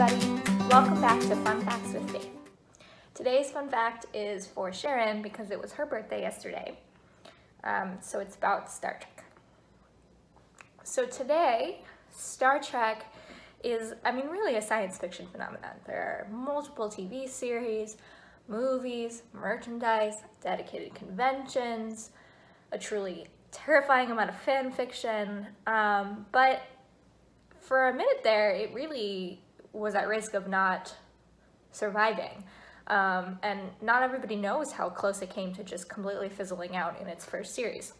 everybody. Welcome back to Fun Facts with Faith. Today's fun fact is for Sharon because it was her birthday yesterday. Um, so it's about Star Trek. So today, Star Trek is, I mean, really a science fiction phenomenon. There are multiple TV series, movies, merchandise, dedicated conventions, a truly terrifying amount of fan fiction. Um, but for a minute there, it really was at risk of not surviving. Um, and not everybody knows how close it came to just completely fizzling out in its first series.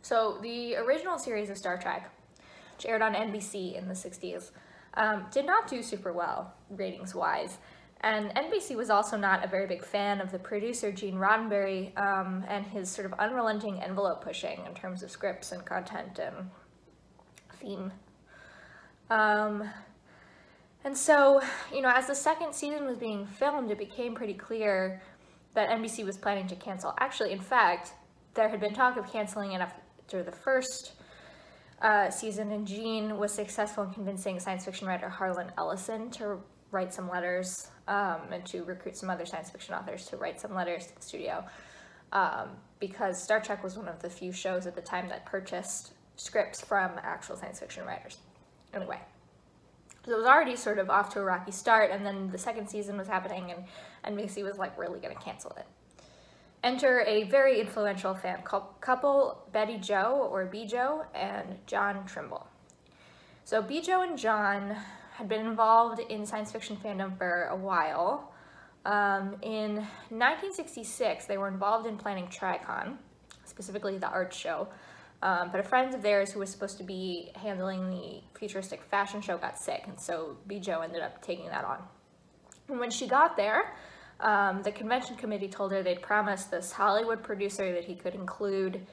So the original series of Star Trek, which aired on NBC in the 60s, um, did not do super well ratings-wise. And NBC was also not a very big fan of the producer Gene Roddenberry um, and his sort of unrelenting envelope pushing in terms of scripts and content and theme. Um, and so, you know, as the second season was being filmed, it became pretty clear that NBC was planning to cancel. Actually, in fact, there had been talk of canceling it after the first uh, season, and Gene was successful in convincing science fiction writer Harlan Ellison to write some letters um, and to recruit some other science fiction authors to write some letters to the studio um, because Star Trek was one of the few shows at the time that purchased scripts from actual science fiction writers. Anyway, so it was already sort of off to a rocky start, and then the second season was happening, and NBC was like really to cancel it. Enter a very influential fan couple, Betty Jo, or Bjo, and John Trimble. So Bjo and John had been involved in science fiction fandom for a while. Um, in 1966, they were involved in planning Tricon, specifically the art show, um, but a friend of theirs who was supposed to be handling the futuristic fashion show got sick, and so Bjo ended up taking that on. And when she got there, um, the convention committee told her they'd promised this Hollywood producer that he could include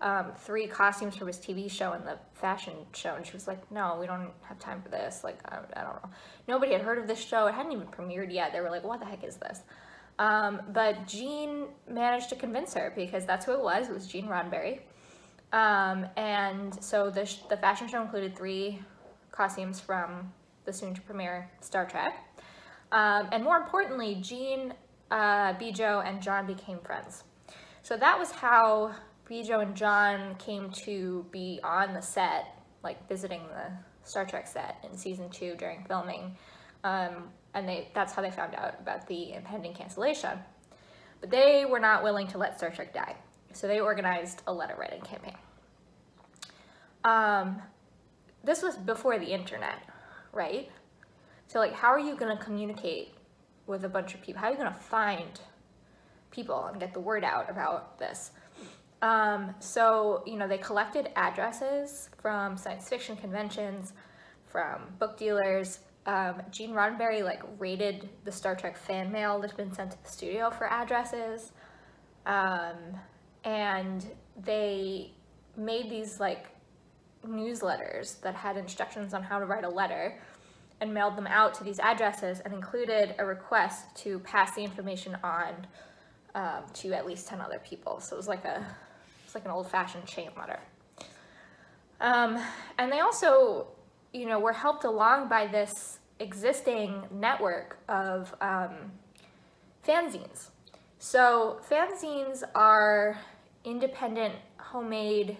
um, three costumes from his TV show in the fashion show, and she was like, no, we don't have time for this. Like, I, I don't know. Nobody had heard of this show. It hadn't even premiered yet. They were like, what the heck is this? Um, but Gene managed to convince her because that's who it was. It was Gene Roddenberry. Um, and so the, the fashion show included three costumes from the soon to premiere Star Trek. Um, and more importantly, Gene, uh, Bjo, and John became friends. So that was how Bjo and John came to be on the set, like visiting the Star Trek set in season two during filming. Um, and they that's how they found out about the impending cancellation. But they were not willing to let Star Trek die. So they organized a letter writing campaign. Um, this was before the internet, right? So like, how are you gonna communicate with a bunch of people? How are you gonna find people and get the word out about this? Um, so, you know, they collected addresses from science fiction conventions, from book dealers. Um, Gene Roddenberry like rated the Star Trek fan mail that's been sent to the studio for addresses. Um, and they made these like newsletters that had instructions on how to write a letter and mailed them out to these addresses and included a request to pass the information on um, to at least 10 other people. So it was like a, it's like an old-fashioned chain letter. Um, and they also, you know, were helped along by this existing network of um, fanzines. So fanzines are independent homemade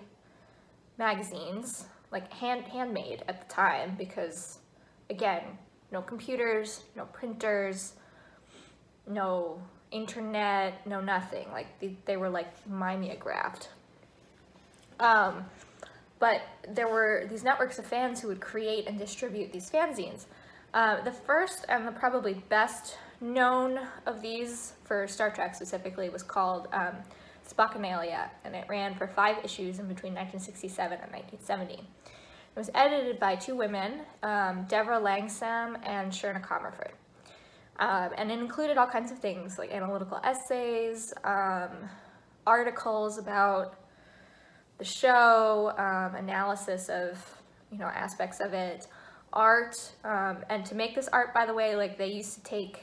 magazines, like hand handmade at the time because again, no computers, no printers, no internet, no nothing. Like they, they were like mimeographed. Um, but there were these networks of fans who would create and distribute these fanzines. Uh, the first and the probably best known of these for Star Trek specifically was called um, Spockanalia, and it ran for five issues in between 1967 and 1970. It was edited by two women, um, Deborah Langsam and Sherna Comerford. Um, and it included all kinds of things like analytical essays, um, articles about the show, um, analysis of you know aspects of it, art, um, and to make this art, by the way, like they used to take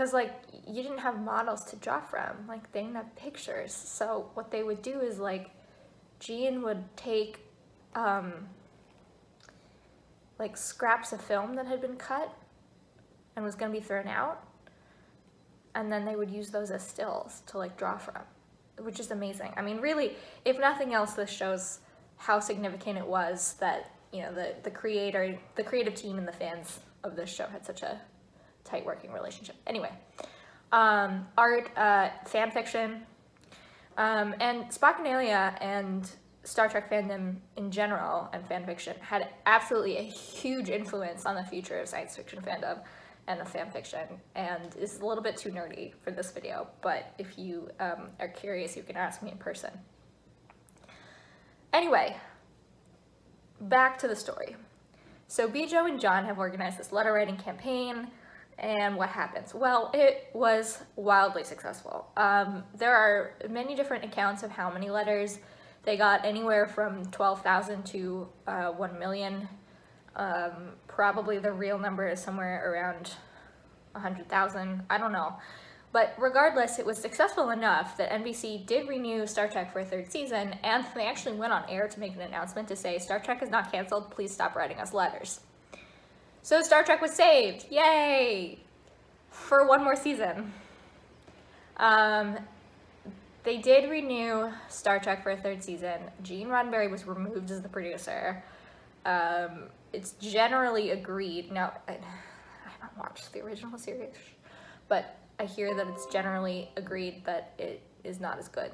because like you didn't have models to draw from like they didn't have pictures so what they would do is like Gene would take um like scraps of film that had been cut and was going to be thrown out. And then they would use those as stills to like draw from, which is amazing. I mean, really, if nothing else, this shows how significant it was that, you know, the, the creator, the creative team and the fans of this show had such a tight working relationship. Anyway, um, art, uh, fan fiction, um, and Spockanalia and Star Trek fandom in general and fan fiction had absolutely a huge influence on the future of science fiction fandom and of fan fiction and it's a little bit too nerdy for this video but if you um, are curious you can ask me in person. Anyway, back to the story. So Bjo and John have organized this letter writing campaign and what happens? Well, it was wildly successful. Um, there are many different accounts of how many letters they got, anywhere from 12,000 to uh, 1 million. Um, probably the real number is somewhere around 100,000, I don't know. But regardless, it was successful enough that NBC did renew Star Trek for a third season, and they actually went on air to make an announcement to say, Star Trek is not canceled, please stop writing us letters. So Star Trek was saved, yay! For one more season. Um, they did renew Star Trek for a third season. Gene Roddenberry was removed as the producer. Um, it's generally agreed, now, I, I haven't watched the original series, but I hear that it's generally agreed that it is not as good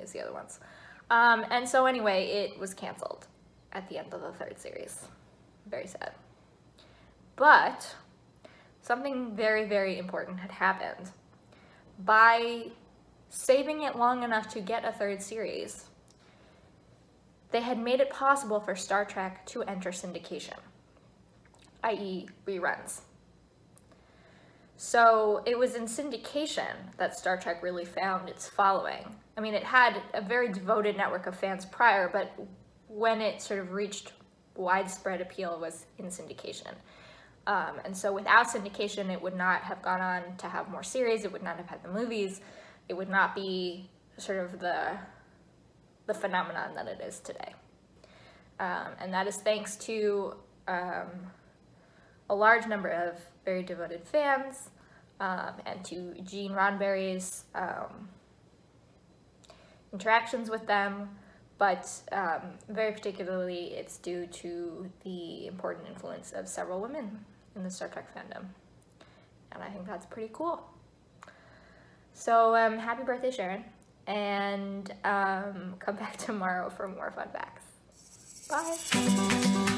as the other ones. Um, and so anyway, it was canceled at the end of the third series. Very sad. But something very, very important had happened. By saving it long enough to get a third series, they had made it possible for Star Trek to enter syndication, i.e. reruns. So it was in syndication that Star Trek really found its following. I mean, it had a very devoted network of fans prior, but when it sort of reached widespread appeal was in syndication. Um, and so without syndication, it would not have gone on to have more series. It would not have had the movies. It would not be sort of the, the phenomenon that it is today. Um, and that is thanks to um, a large number of very devoted fans um, and to Gene Roddenberry's um, interactions with them, but um, very particularly it's due to the important influence of several women in the Star Trek fandom. And I think that's pretty cool. So um, happy birthday, Sharon. And um, come back tomorrow for more fun facts. Bye.